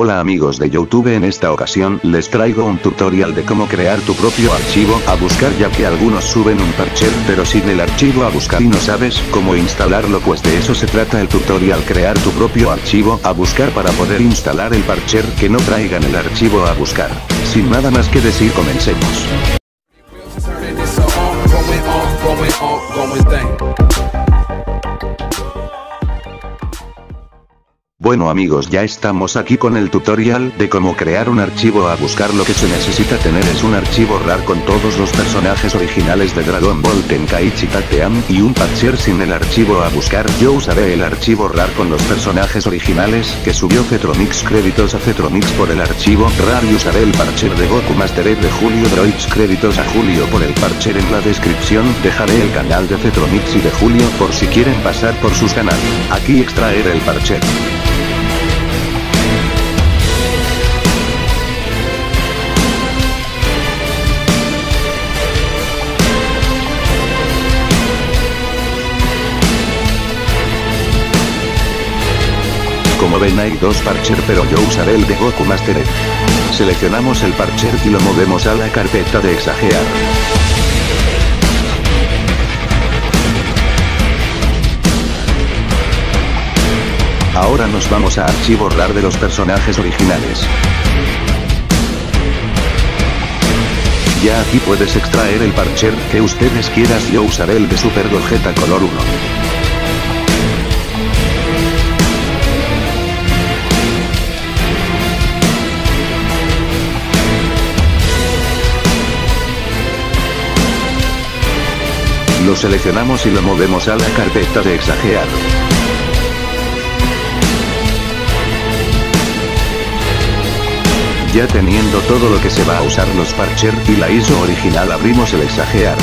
Hola amigos de Youtube en esta ocasión les traigo un tutorial de cómo crear tu propio archivo a buscar ya que algunos suben un parcher pero sin el archivo a buscar y no sabes cómo instalarlo pues de eso se trata el tutorial crear tu propio archivo a buscar para poder instalar el parcher que no traigan el archivo a buscar. Sin nada más que decir comencemos. Bueno amigos ya estamos aquí con el tutorial de cómo crear un archivo a buscar. Lo que se necesita tener es un archivo RAR con todos los personajes originales de Dragon Ball Tenkaichi Tateam y un parcher sin el archivo a buscar. Yo usaré el archivo RAR con los personajes originales que subió Cetromix créditos a Cetromix por el archivo RAR y usaré el parcher de Goku Master Egg de Julio Droids créditos a Julio por el parcher en la descripción. Dejaré el canal de Cetromix y de Julio por si quieren pasar por sus canales. Aquí extraer el parcher Como ven hay dos parcher pero yo usaré el de Goku Master. Seleccionamos el parcher y lo movemos a la carpeta de exagear. Ahora nos vamos a archivo RAR de los personajes originales. Ya aquí puedes extraer el parcher que ustedes quieras yo usaré el de Super Gogeta color 1. Lo seleccionamos y lo movemos a la carpeta de exagear. Ya teniendo todo lo que se va a usar los parcher y la ISO original abrimos el exagear.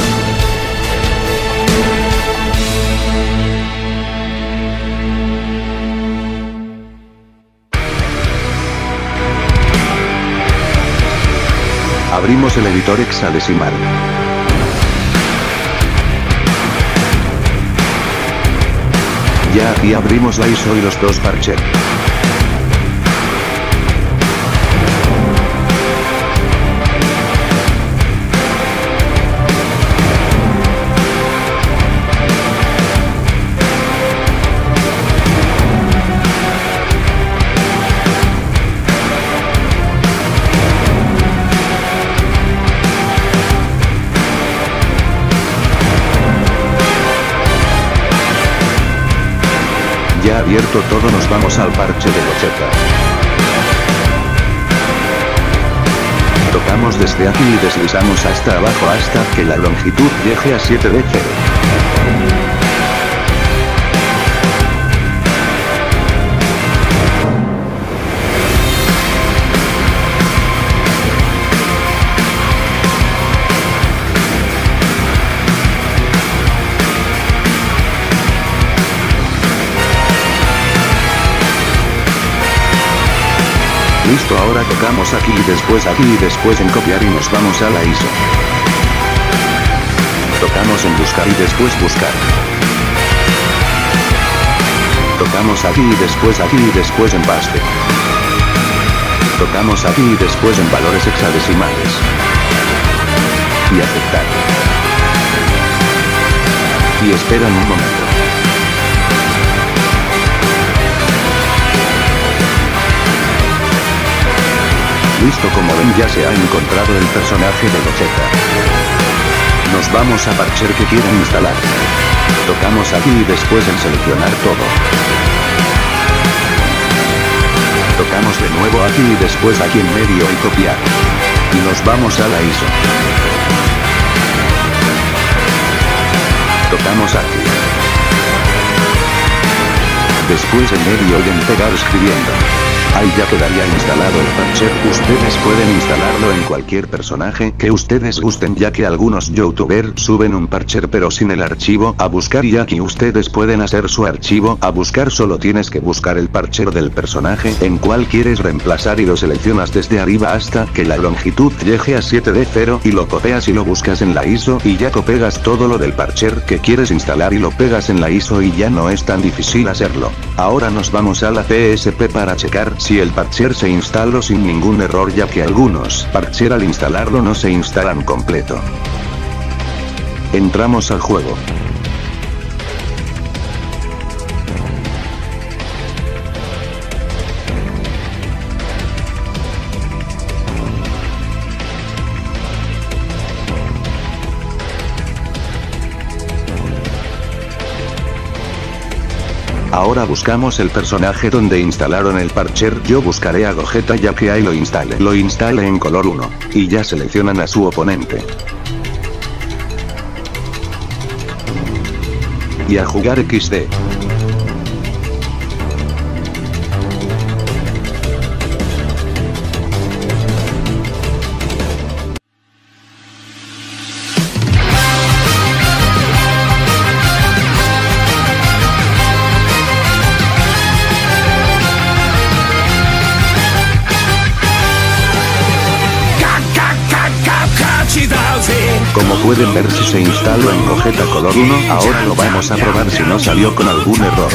Abrimos el editor hexadecimal. Ya aquí abrimos la ISO y los dos parcher. Todo nos vamos al parche de Locheta. Tocamos desde aquí y deslizamos hasta abajo hasta que la longitud llegue a 7 de 0. Listo ahora tocamos aquí y después aquí y después en copiar y nos vamos a la ISO. Tocamos en buscar y después buscar. Tocamos aquí y después aquí y después en paste. Tocamos aquí y después en valores hexadecimales. Y aceptar. Y esperan un momento. Listo como ven ya se ha encontrado el personaje de Gogeta. Nos vamos a parcher que quieren instalar. Tocamos aquí y después en seleccionar todo. Tocamos de nuevo aquí y después aquí en medio y copiar. Y nos vamos a la ISO. Tocamos aquí. Después en medio y en pegar escribiendo. Ahí ya quedaría instalado el parcher, ustedes pueden instalarlo en cualquier personaje que ustedes gusten ya que algunos youtubers suben un parcher pero sin el archivo a buscar y aquí ustedes pueden hacer su archivo a buscar solo tienes que buscar el parcher del personaje en cual quieres reemplazar y lo seleccionas desde arriba hasta que la longitud llegue a 7 de 0 y lo copias y lo buscas en la ISO y ya copegas todo lo del parcher que quieres instalar y lo pegas en la ISO y ya no es tan difícil hacerlo. Ahora nos vamos a la PSP para checar Si el parcher se instaló sin ningún error ya que algunos parcher al instalarlo no se instalan completo. Entramos al juego. Ahora buscamos el personaje donde instalaron el parcher, yo buscaré a Gogeta ya que ahí lo instale. Lo instale en color 1. Y ya seleccionan a su oponente. Y a jugar XD. Como pueden ver si se instaló en Gogeta Color 1, ahora lo vamos a probar si no salió con algún error.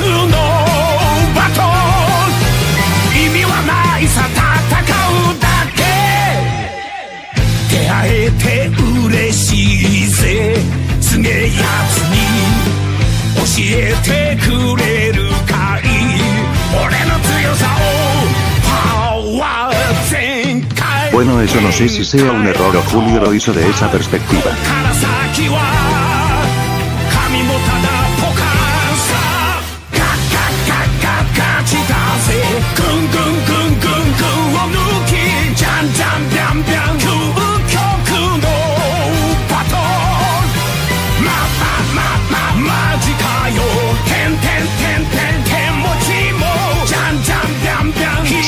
Bueno eso no sé si sea un error o Julio lo hizo de esa perspectiva.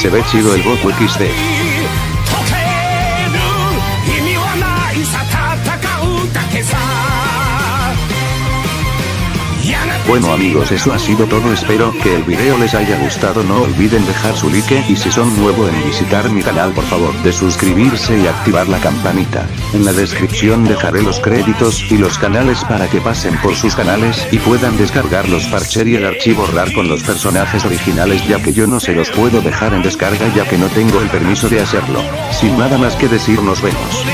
Se ve chido el Goku XD. Bueno amigos eso ha sido todo espero que el video les haya gustado no olviden dejar su like y si son nuevo en visitar mi canal por favor de suscribirse y activar la campanita. En la descripción dejaré los créditos y los canales para que pasen por sus canales y puedan descargar los parcher y el archivo RAR con los personajes originales ya que yo no se los puedo dejar en descarga ya que no tengo el permiso de hacerlo. Sin nada más que decir nos vemos.